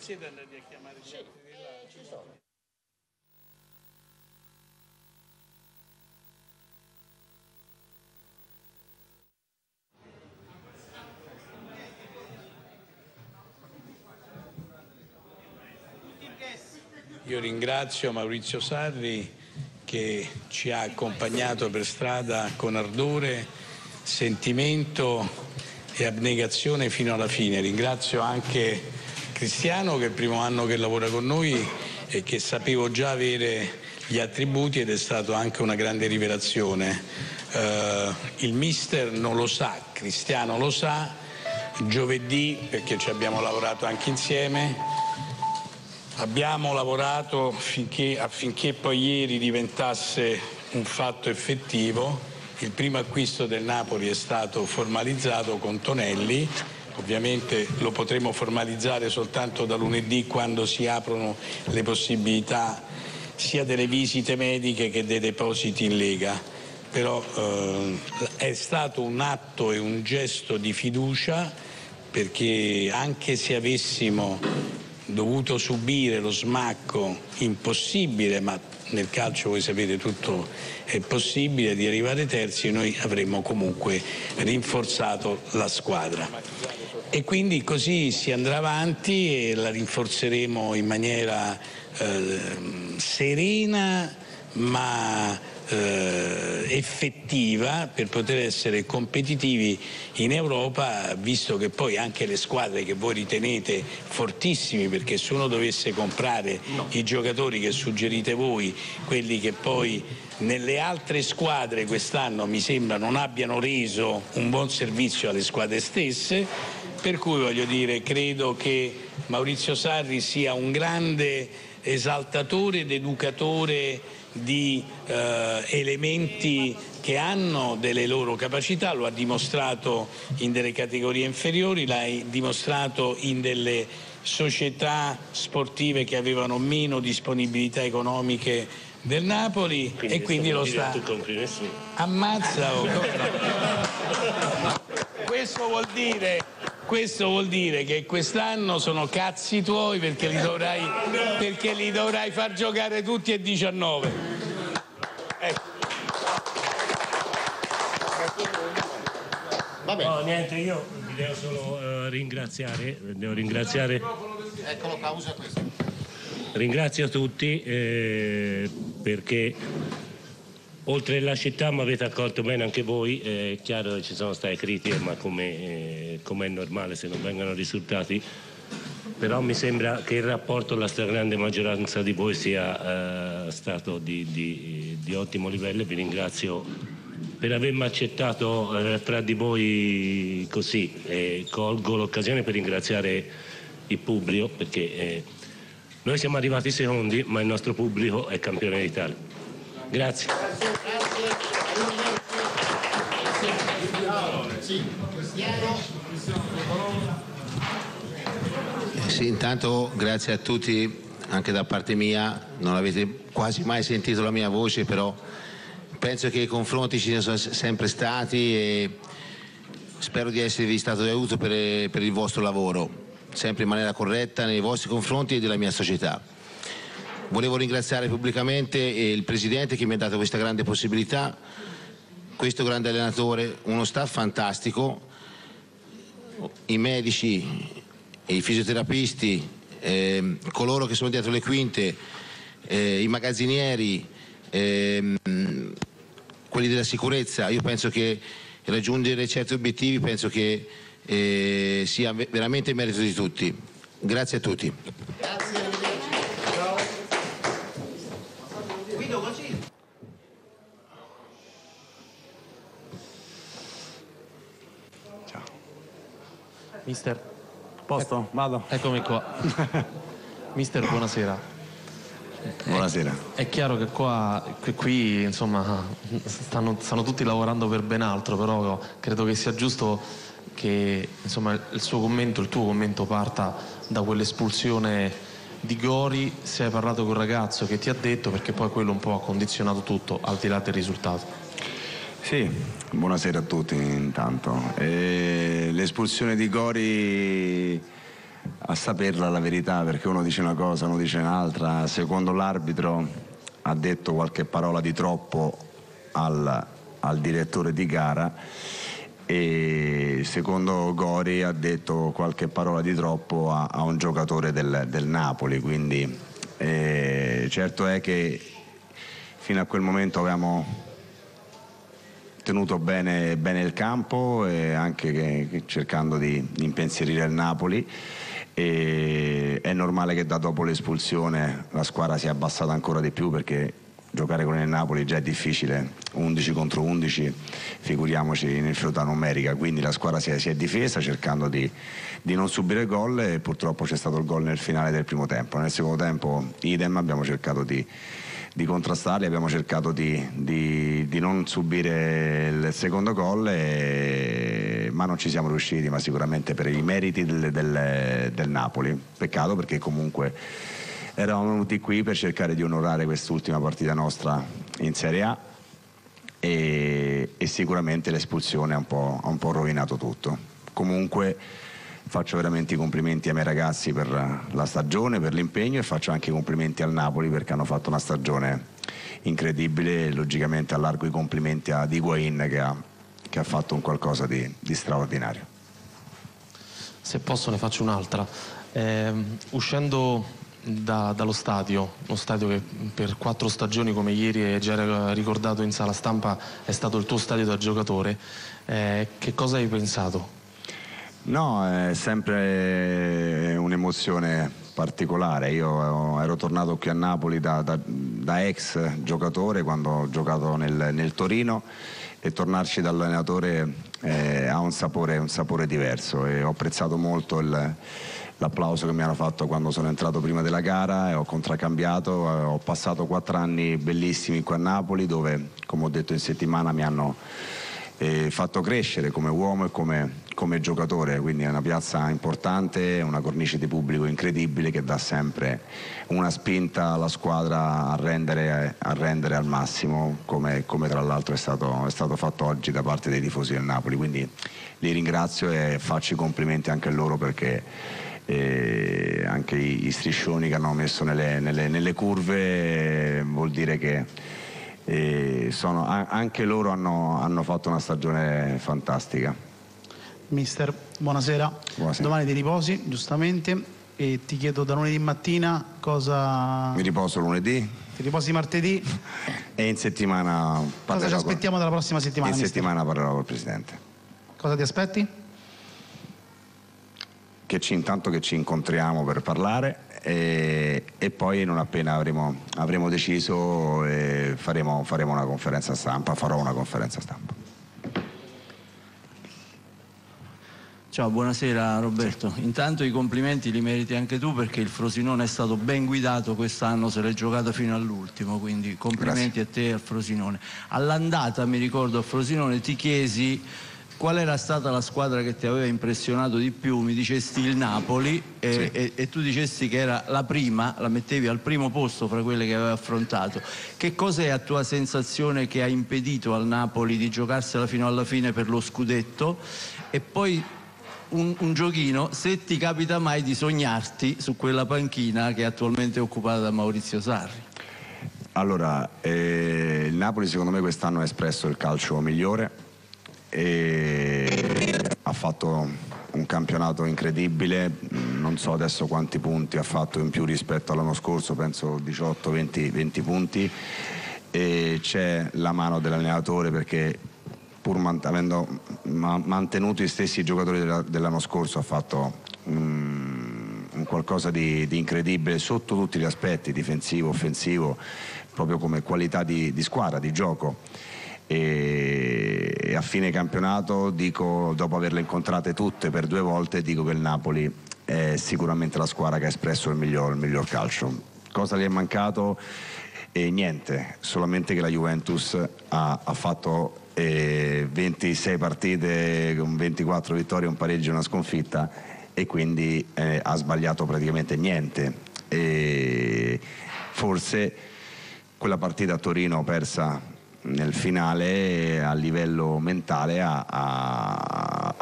siete andati a chiamare gli altri di là? Ci sono. Io ringrazio Maurizio Sarri che ci ha accompagnato per strada con ardore, sentimento e abnegazione fino alla fine. Ringrazio anche Cristiano che è il primo anno che lavora con noi e che sapevo già avere gli attributi ed è stato anche una grande rivelazione. Eh, il mister non lo sa, Cristiano lo sa, giovedì perché ci abbiamo lavorato anche insieme Abbiamo lavorato affinché, affinché poi ieri diventasse un fatto effettivo. Il primo acquisto del Napoli è stato formalizzato con Tonelli, ovviamente lo potremo formalizzare soltanto da lunedì quando si aprono le possibilità sia delle visite mediche che dei depositi in Lega. Però eh, è stato un atto e un gesto di fiducia perché anche se avessimo dovuto subire lo smacco impossibile, ma nel calcio voi sapete tutto è possibile, di arrivare terzi, noi avremmo comunque rinforzato la squadra. E quindi così si andrà avanti e la rinforzeremo in maniera eh, serena ma eh, effettiva per poter essere competitivi in Europa, visto che poi anche le squadre che voi ritenete fortissimi, perché se uno dovesse comprare no. i giocatori che suggerite voi, quelli che poi nelle altre squadre quest'anno mi sembra non abbiano reso un buon servizio alle squadre stesse, per cui voglio dire, credo che Maurizio Sarri sia un grande esaltatore ed educatore di eh, elementi che hanno delle loro capacità, lo ha dimostrato in delle categorie inferiori, l'ha dimostrato in delle società sportive che avevano meno disponibilità economiche del Napoli quindi e quindi lo sta ammazza oh. questo vuol dire questo vuol dire che quest'anno sono cazzi tuoi perché li dovrai, perché li dovrai far giocare tutti e 19. Ecco. No, niente, io vi devo solo uh, ringraziare, devo ringraziare. Eccolo qua, usa questo. Ringrazio tutti eh, perché Oltre alla città mi avete accolto bene anche voi, è chiaro che ci sono state critiche, ma come, eh, come è normale se non vengono risultati, però mi sembra che il rapporto la stragrande maggioranza di voi sia eh, stato di, di, di, ottimo livello e vi ringrazio per avermi accettato eh, fra di voi così. E colgo l'occasione per ringraziare il pubblico perché eh, noi siamo arrivati secondi ma il nostro pubblico è campione d'Italia. Grazie. Sì, intanto grazie a tutti anche da parte mia, non avete quasi mai sentito la mia voce, però penso che i confronti ci sono sempre stati e spero di esservi stato di aiuto per, per il vostro lavoro, sempre in maniera corretta nei vostri confronti e della mia società. Volevo ringraziare pubblicamente il Presidente che mi ha dato questa grande possibilità, questo grande allenatore, uno staff fantastico, i medici, i fisioterapisti, eh, coloro che sono dietro le quinte, eh, i magazzinieri, eh, quelli della sicurezza. Io penso che raggiungere certi obiettivi penso che eh, sia veramente merito di tutti. Grazie a tutti. Grazie. Mister, posto? Eh, vado. Eccomi qua. Mister, buonasera. Buonasera. È, è chiaro che qua, che qui insomma, stanno, stanno, tutti lavorando per ben altro, però credo che sia giusto che insomma, il suo commento, il tuo commento parta da quell'espulsione di Gori, se hai parlato con il ragazzo che ti ha detto, perché poi quello un po' ha condizionato tutto, al di là del risultato. Sì, buonasera a tutti intanto. l'espulsione di Gori a saperla la verità perché uno dice una cosa, uno dice un'altra. Secondo l'arbitro ha detto qualche parola di troppo al, al direttore di gara e secondo Gori ha detto qualche parola di troppo a, a un giocatore del, del Napoli, quindi eh, certo è che fino a quel momento avevamo tenuto bene, bene il campo e anche che, che cercando di, impensierire il Napoli. E è normale che da dopo l'espulsione la squadra si è abbassata ancora di più perché giocare con il Napoli già è difficile, 11 contro 11, figuriamoci in inferiorità numerica, quindi la squadra si è, si è difesa cercando di, di, non subire gol e purtroppo c'è stato il gol nel finale del primo tempo, nel secondo tempo idem abbiamo cercato di, di contrastarli, abbiamo cercato di, di, non subire il secondo gol, e, ma non ci siamo riusciti, ma sicuramente per i meriti del, del, del Napoli, peccato perché comunque eravamo venuti qui per cercare di onorare quest'ultima partita nostra in Serie A e, e sicuramente l'espulsione ha un, ha un po' rovinato tutto. Comunque faccio veramente i complimenti ai miei ragazzi per la stagione, per l'impegno e faccio anche i complimenti al Napoli perché hanno fatto una stagione incredibile e logicamente allargo i complimenti a Diguain che ha, che ha fatto un qualcosa di, di straordinario. Se posso ne faccio un'altra. Eh, uscendo da, dallo stadio, uno stadio che per quattro stagioni come ieri è già ricordato in sala stampa è stato il tuo stadio da giocatore, eh, che cosa hai pensato? No, è sempre un'emozione particolare, io ero tornato qui a Napoli da, da, da ex giocatore quando ho giocato nel, nel Torino e tornarci da allenatore eh, ha un sapore, un sapore diverso e ho apprezzato molto il l'applauso che mi hanno fatto quando sono entrato prima della gara e ho contraccambiato, eh, ho passato quattro anni bellissimi qui a Napoli dove, come ho detto in settimana, mi hanno eh, fatto crescere come uomo e come, come, giocatore, quindi è una piazza importante, una cornice di pubblico incredibile che dà sempre una spinta alla squadra a rendere, a rendere al massimo, come, come tra l'altro è stato, è stato, fatto oggi da parte dei tifosi del Napoli. Quindi li ringrazio e faccio i complimenti anche a loro perché e anche i, i, striscioni che hanno messo nelle, nelle, nelle curve vuol dire che eh, sono, anche loro hanno, hanno, fatto una stagione fantastica. Mister, buonasera. buonasera. Domani ti riposi, giustamente, e ti chiedo da lunedì mattina cosa... Mi riposo lunedì. Ti riposi martedì. e in settimana... Cosa ci aspettiamo dalla prossima settimana? In mister? settimana parlerò col Presidente. Cosa ti aspetti? che ci, intanto che ci incontriamo per parlare e, e poi non appena avremo, avremo deciso eh, faremo, faremo una conferenza stampa, farò una conferenza stampa. Ciao, buonasera Roberto. Sì. Intanto i complimenti li meriti anche tu perché il Frosinone è stato ben guidato quest'anno, se l'è giocato fino all'ultimo, quindi complimenti Grazie. a te e al Frosinone. All'andata, mi ricordo, a Frosinone ti chiesi qual era stata la squadra che ti aveva impressionato di più? Mi dicesti il Napoli e, sì. e, e, tu dicesti che era la prima, la mettevi al primo posto fra quelle che aveva affrontato. Che cos'è a tua sensazione che ha impedito al Napoli di giocarsela fino alla fine per lo scudetto? E poi un, un, giochino se ti capita mai di sognarti su quella panchina che è attualmente occupata da Maurizio Sarri. Allora, eh, il Napoli secondo me quest'anno ha espresso il calcio migliore e ha fatto un campionato incredibile, non so adesso quanti punti ha fatto in più rispetto all'anno scorso, penso 18-20 punti. E c'è la mano dell'allenatore perché pur man- avendo ma- mantenuto i stessi giocatori della- dell'anno scorso ha fatto um, qualcosa di, di, incredibile sotto tutti gli aspetti, difensivo, offensivo, proprio come qualità di, di squadra, di gioco e a fine campionato dico, dopo averle incontrate tutte per due volte, dico che il Napoli è sicuramente la squadra che ha espresso il miglior, il miglior calcio. Cosa gli è mancato? E niente, solamente che la Juventus ha, ha fatto eh, 26 partite con 24 vittorie, un pareggio e una sconfitta e quindi eh, ha sbagliato praticamente niente. E forse quella partita a Torino persa nel finale a livello mentale ha, ha,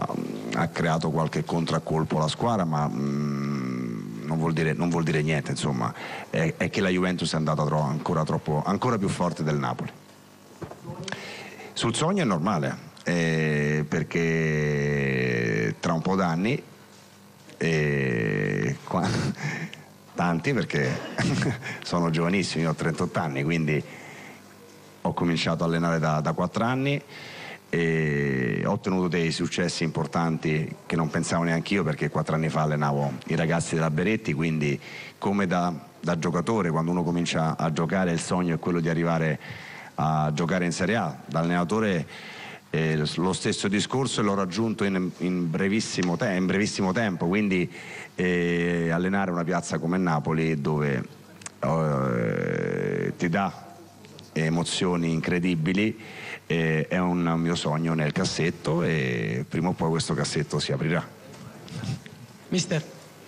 ha creato qualche contraccolpo alla squadra ma mh, mm, non vuol dire, non vuol dire niente, insomma, è, è, che la Juventus è andata tro- ancora, troppo, ancora più forte del Napoli. Sul sogno è normale, eh, perché tra un po' d'anni, eh, qua, tanti perché sono giovanissimi, io ho 38 anni, quindi ho cominciato a allenare da, da 4 anni e ho ottenuto dei successi importanti che non pensavo neanche io perché quattro anni fa allenavo i ragazzi della Beretti, quindi come da, da, giocatore quando uno comincia a giocare il sogno è quello di arrivare a giocare in Serie A, da allenatore eh, lo stesso discorso l'ho raggiunto in, in, brevissimo, te- in brevissimo, tempo, quindi eh, allenare una piazza come Napoli dove eh, ti dà emozioni incredibili eh, è un mio sogno nel cassetto e prima o poi questo cassetto si aprirà. Mister,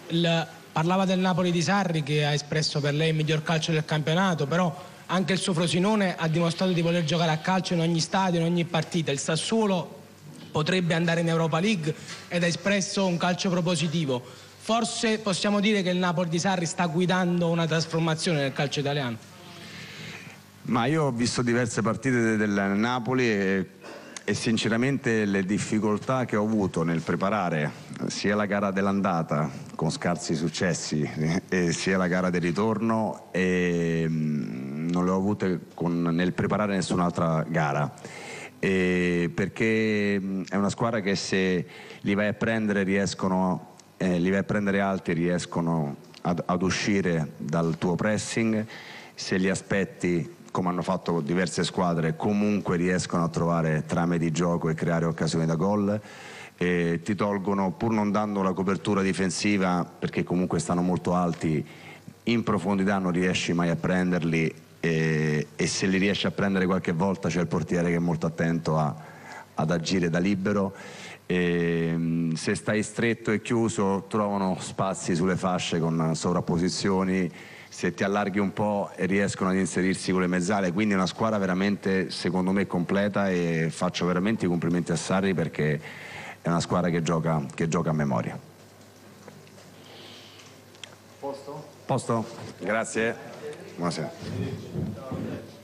il, parlava del Napoli di Sarri che ha espresso per lei il miglior calcio del campionato, però anche il suo Frosinone ha dimostrato di voler giocare a calcio in ogni stadio, in ogni partita. Il Sassuolo potrebbe andare in Europa League ed ha espresso un calcio propositivo. Forse possiamo dire che il Napoli di Sarri sta guidando una trasformazione nel calcio italiano. Ma io ho visto diverse partite del Napoli e, e, sinceramente le difficoltà che ho avuto nel preparare sia la gara dell'andata con scarsi successi e sia la gara del ritorno e, mm, non le ho avute con, nel preparare nessun'altra gara. E perché mm, è una squadra che se li vai a prendere riescono, eh, li vai a prendere alti riescono ad, ad uscire dal tuo pressing, se li aspetti come hanno fatto diverse squadre, comunque riescono a trovare trame di gioco e creare occasioni da gol. E ti tolgono, pur non dando la copertura difensiva, perché comunque stanno molto alti, in profondità non riesci mai a prenderli e, e se li riesci a prendere qualche volta c'è il portiere che è molto attento a, ad agire da libero. E, se stai stretto e chiuso trovano spazi sulle fasce con sovrapposizioni se ti allarghi un po' riescono ad inserirsi con le mezzale, quindi è una squadra veramente secondo me completa e faccio veramente i complimenti a Sarri perché è una squadra che gioca, che gioca a memoria. Posto? Posto? Grazie. Buonasera.